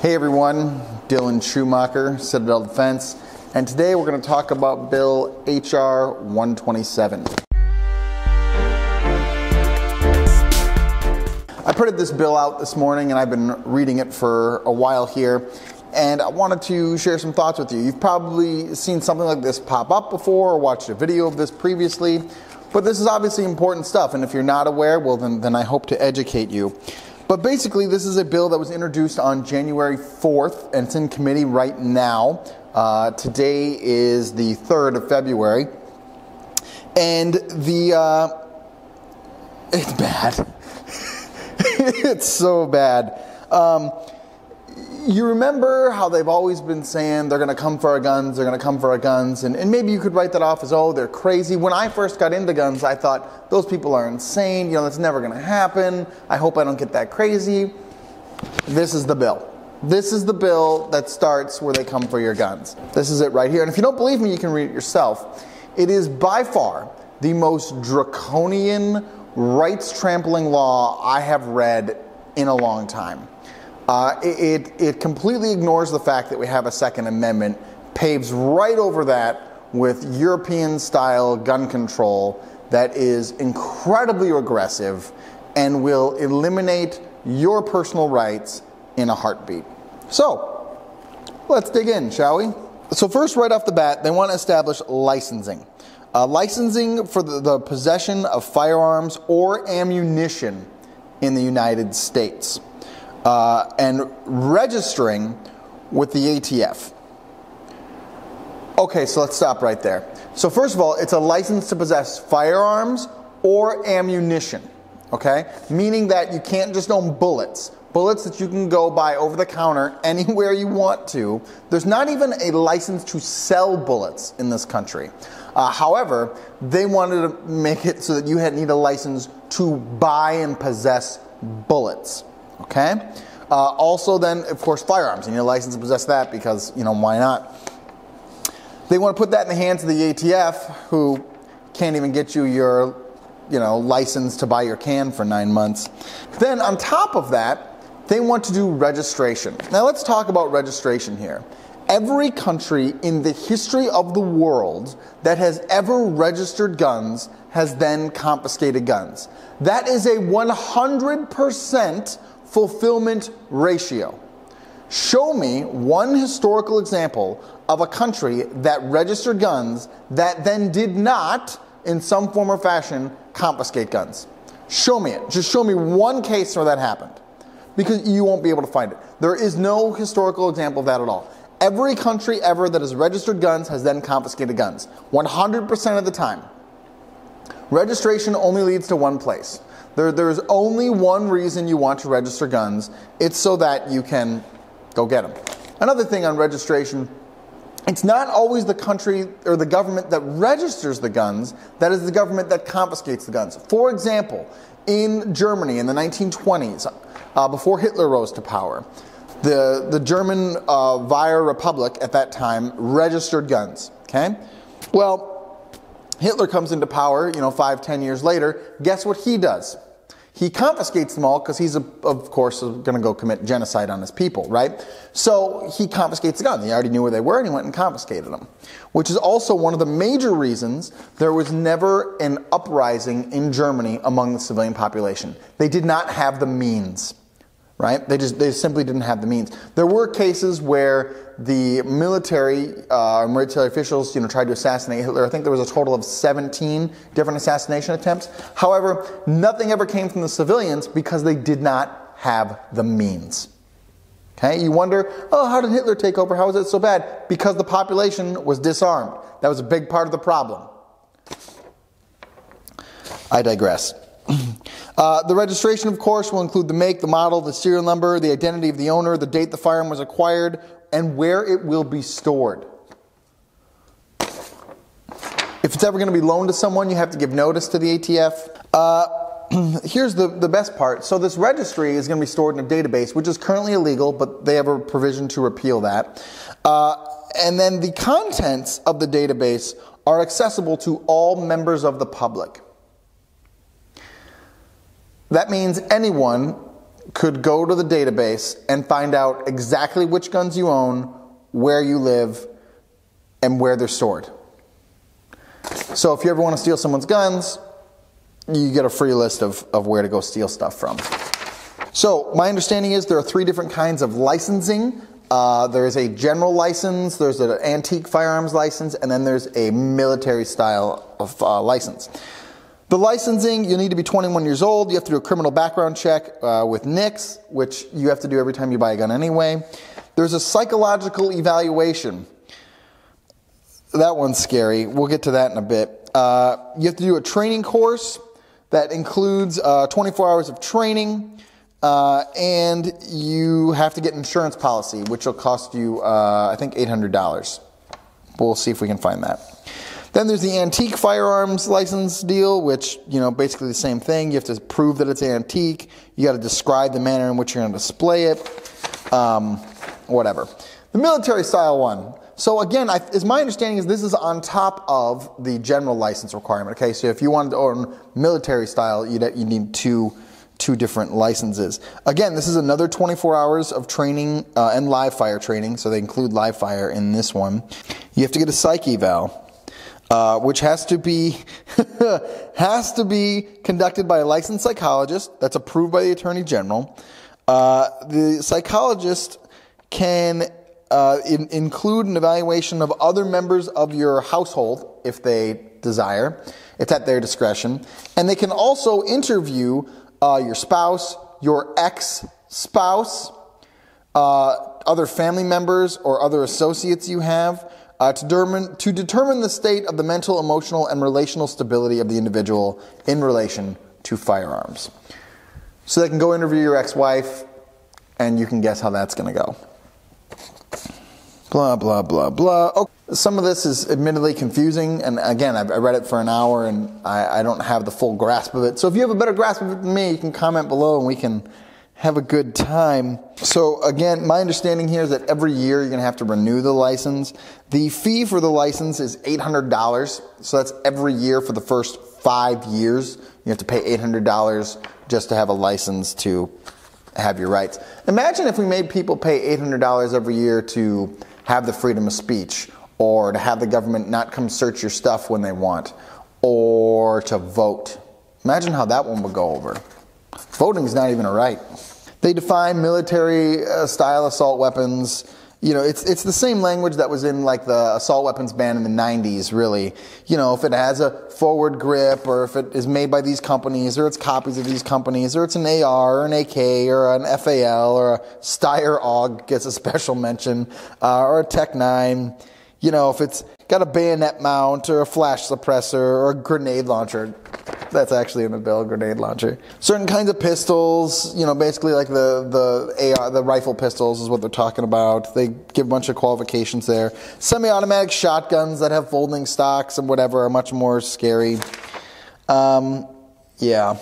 Hey everyone, Dylan Schumacher, Citadel Defense, and today we're going to talk about Bill H.R. 127. I printed this bill out this morning and I've been reading it for a while here, and I wanted to share some thoughts with you. You've probably seen something like this pop up before or watched a video of this previously, but this is obviously important stuff, and if you're not aware, well, then, then I hope to educate you. But basically, this is a bill that was introduced on January 4th, and it's in committee right now. Uh, today is the 3rd of February. And the. Uh, it's bad. it's so bad. Um, you remember how they've always been saying they're going to come for our guns, they're going to come for our guns, and, and maybe you could write that off as, oh, they're crazy. When I first got into guns, I thought, those people are insane, you know, that's never going to happen. I hope I don't get that crazy. This is the bill. This is the bill that starts where they come for your guns. This is it right here. And if you don't believe me, you can read it yourself. It is by far the most draconian, rights trampling law I have read in a long time. Uh, it, it completely ignores the fact that we have a Second Amendment, paves right over that with European style gun control that is incredibly aggressive and will eliminate your personal rights in a heartbeat. So, let's dig in, shall we? So, first, right off the bat, they want to establish licensing. Uh, licensing for the, the possession of firearms or ammunition in the United States uh, and registering with the ATF. Okay, so let's stop right there. So, first of all, it's a license to possess firearms or ammunition, okay? Meaning that you can't just own bullets. Bullets that you can go buy over the counter anywhere you want to. There's not even a license to sell bullets in this country. Uh, however, they wanted to make it so that you had need a license to buy and possess bullets. Okay? Uh, also, then, of course, firearms. You need a license to possess that because, you know, why not? They want to put that in the hands of the ATF, who can't even get you your, you know, license to buy your can for nine months. Then, on top of that, they want to do registration. Now, let's talk about registration here. Every country in the history of the world that has ever registered guns has then confiscated guns. That is a 100% fulfillment ratio. Show me one historical example of a country that registered guns that then did not, in some form or fashion, confiscate guns. Show me it. Just show me one case where that happened. Because you won't be able to find it. There is no historical example of that at all. Every country ever that has registered guns has then confiscated guns. 100% of the time. Registration only leads to one place there, there's only one reason you want to register guns it's so that you can go get them. Another thing on registration it's not always the country or the government that registers the guns, that is the government that confiscates the guns. For example, in Germany in the 1920s, uh, before Hitler rose to power, the, the German uh, Weimar Republic at that time registered guns. Okay? Well, Hitler comes into power, you know, five, ten years later. Guess what he does? He confiscates them all because he's, of course, going to go commit genocide on his people, right? So he confiscates the guns. He already knew where they were and he went and confiscated them, which is also one of the major reasons there was never an uprising in Germany among the civilian population. They did not have the means right? They just they simply didn't have the means. There were cases where the military uh, military officials, you know, tried to assassinate Hitler. I think there was a total of 17 different assassination attempts. However, nothing ever came from the civilians because they did not have the means. Okay, you wonder, oh, how did Hitler take over? How was it so bad? Because the population was disarmed. That was a big part of the problem. I digress. Uh, the registration, of course, will include the make, the model, the serial number, the identity of the owner, the date the firearm was acquired, and where it will be stored. If it's ever going to be loaned to someone, you have to give notice to the ATF. Uh, here's the, the best part. So, this registry is going to be stored in a database, which is currently illegal, but they have a provision to repeal that. Uh, and then the contents of the database are accessible to all members of the public. That means anyone could go to the database and find out exactly which guns you own, where you live, and where they're stored. So if you ever want to steal someone's guns, you get a free list of, of where to go steal stuff from. So my understanding is there are three different kinds of licensing. Uh, there's a general license, there's an antique firearms license, and then there's a military style of uh, license. The licensing, you need to be 21 years old. You have to do a criminal background check uh, with NICS, which you have to do every time you buy a gun anyway. There's a psychological evaluation. That one's scary. We'll get to that in a bit. Uh, you have to do a training course that includes uh, 24 hours of training, uh, and you have to get an insurance policy, which will cost you, uh, I think, $800. We'll see if we can find that. Then there's the antique firearms license deal, which, you know, basically the same thing. You have to prove that it's antique. You got to describe the manner in which you're going to display it. Um, whatever. The military style one. So again, I, is my understanding is this is on top of the general license requirement. Okay, so if you wanted to own military style, you you need two two different licenses. Again, this is another 24 hours of training uh, and live fire training, so they include live fire in this one. You have to get a psyche eval. Uh, which has to be has to be conducted by a licensed psychologist that's approved by the attorney general. Uh, the psychologist can uh, in, include an evaluation of other members of your household if they desire. It's at their discretion, and they can also interview uh, your spouse, your ex spouse, uh, other family members, or other associates you have uh, to, determine, to determine the state of the mental, emotional, and relational stability of the individual in relation to firearms. So they can go interview your ex wife, and you can guess how that's going to go. Blah, blah, blah, blah. Okay. Some of this is admittedly confusing, and again, I read it for an hour and I, I don't have the full grasp of it. So if you have a better grasp of it than me, you can comment below and we can have a good time. So again, my understanding here is that every year you're going to have to renew the license. The fee for the license is $800. So that's every year for the first five years. You have to pay $800 just to have a license to have your rights. Imagine if we made people pay $800 every year to have the freedom of speech or to have the government not come search your stuff when they want or to vote. Imagine how that one would go over. Voting is not even a right. They define military uh, style assault weapons. You know, it's it's the same language that was in like the assault weapons ban in the 90s, really. You know, if it has a forward grip or if it is made by these companies or it's copies of these companies or it's an AR or an AK or an FAL or a Steyr AUG gets a special mention uh, or a Tec-9. You know, if it's got a bayonet mount or a flash suppressor or a grenade launcher, that's actually in the bill, grenade launcher. Certain kinds of pistols, you know, basically like the the AR, the rifle pistols is what they're talking about. They give a bunch of qualifications there. Semi-automatic shotguns that have folding stocks and whatever are much more scary. Um, yeah.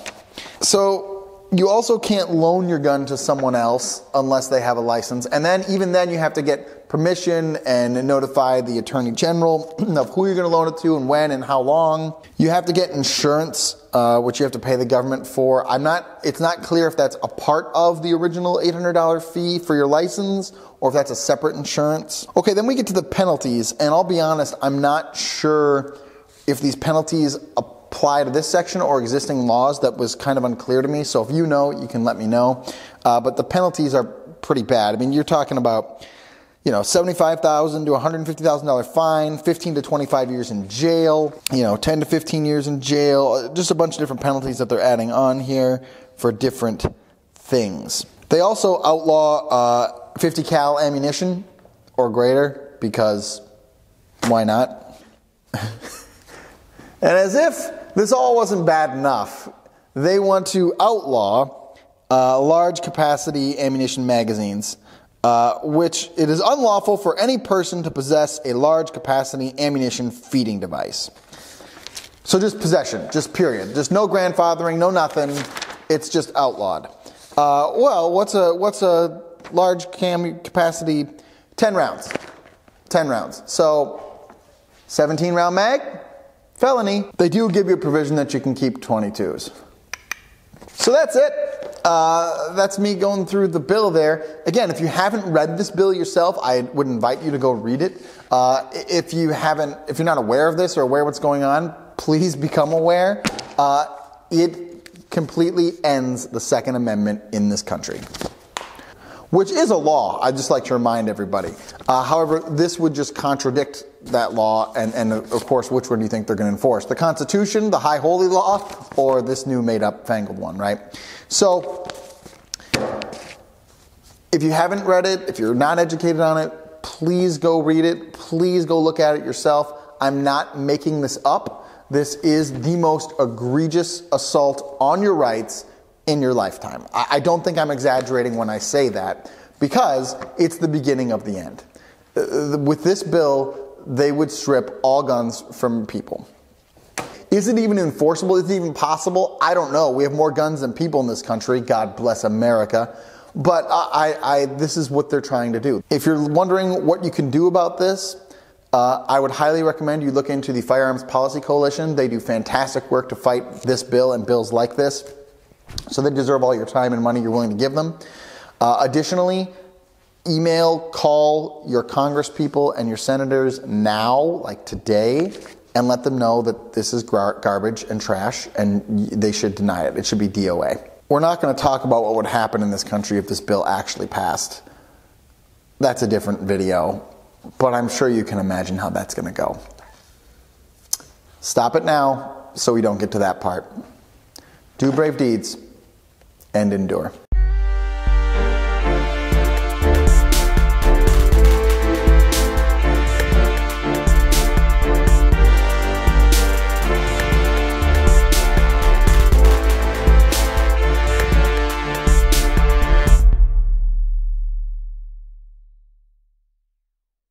So you also can't loan your gun to someone else unless they have a license. And then, even then, you have to get permission and notify the attorney general of who you're going to loan it to and when and how long. You have to get insurance, uh, which you have to pay the government for. I'm not, it's not clear if that's a part of the original $800 fee for your license or if that's a separate insurance. Okay, then we get to the penalties. And I'll be honest, I'm not sure if these penalties apply to this section or existing laws that was kind of unclear to me. So if you know, you can let me know. Uh, but the penalties are pretty bad. I mean, you're talking about, you know, 75,000 to $150,000 fine, 15 to 25 years in jail, you know, 10 to 15 years in jail, uh, just a bunch of different penalties that they're adding on here for different things. They also outlaw uh, 50 cal ammunition or greater because why not? and as if this all wasn't bad enough. They want to outlaw uh, large capacity ammunition magazines, uh, which it is unlawful for any person to possess a large capacity ammunition feeding device. So just possession, just period. Just no grandfathering, no nothing. It's just outlawed. Uh, well, what's a what's a large cam capacity? Ten rounds. Ten rounds. So, 17 round mag, felony. They do give you a provision that you can keep 22s. So that's it. Uh, that's me going through the bill there. Again, if you haven't read this bill yourself, I would invite you to go read it. Uh, if you haven't, if you're not aware of this or aware of what's going on, please become aware. Uh, it completely ends the Second Amendment in this country which is a law. I'd just like to remind everybody. Uh, however, this would just contradict that law, and, and of course, which one do you think they're going to enforce? The Constitution, the High Holy Law, or this new made up fangled one, right? So, if you haven't read it, if you're not educated on it, please go read it. Please go look at it yourself. I'm not making this up. This is the most egregious assault on your rights in your lifetime. I, don't think I'm exaggerating when I say that because it's the beginning of the end. Uh, with this bill, they would strip all guns from people. Is it even enforceable? Is it even possible? I don't know. We have more guns than people in this country. God bless America. But I, I, this is what they're trying to do. If you're wondering what you can do about this, uh, I would highly recommend you look into the Firearms Policy Coalition. They do fantastic work to fight this bill and bills like this. So they deserve all your time and money you're willing to give them. Uh, additionally, email, call your congresspeople and your senators now, like today, and let them know that this is gar- garbage and trash and they should deny it. It should be DOA. We're not going to talk about what would happen in this country if this bill actually passed. That's a different video, but I'm sure you can imagine how that's going to go. Stop it now so we don't get to that part. Do brave deeds and endure.